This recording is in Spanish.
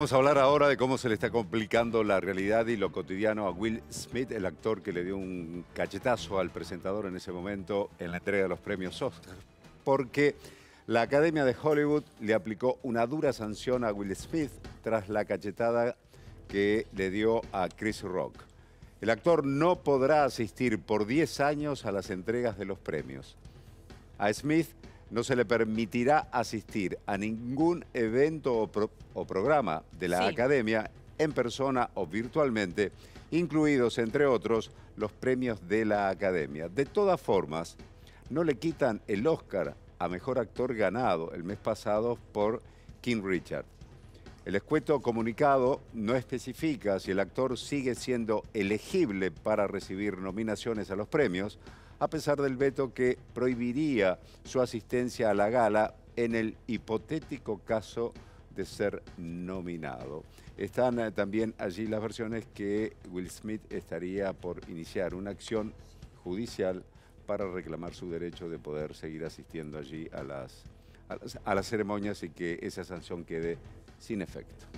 Vamos a hablar ahora de cómo se le está complicando la realidad y lo cotidiano a Will Smith, el actor que le dio un cachetazo al presentador en ese momento en la entrega de los premios Oscar, porque la Academia de Hollywood le aplicó una dura sanción a Will Smith tras la cachetada que le dio a Chris Rock. El actor no podrá asistir por 10 años a las entregas de los premios. A Smith no se le permitirá asistir a ningún evento o, programa de la Academia en persona o virtualmente, incluidos, entre otros, los premios de la Academia. De todas formas, no le quitan el Oscar a Mejor Actor ganado el mes pasado por King Richard. El escueto comunicado no especifica si el actor sigue siendo elegible para recibir nominaciones a los premios, a pesar del veto que prohibiría su asistencia a la gala en el hipotético caso de ser nominado. Están eh, también allí las versiones que Will Smith estaría por iniciar una acción judicial para reclamar su derecho de poder seguir asistiendo allí a las, a las ceremonias y que esa sanción quede sin efecto.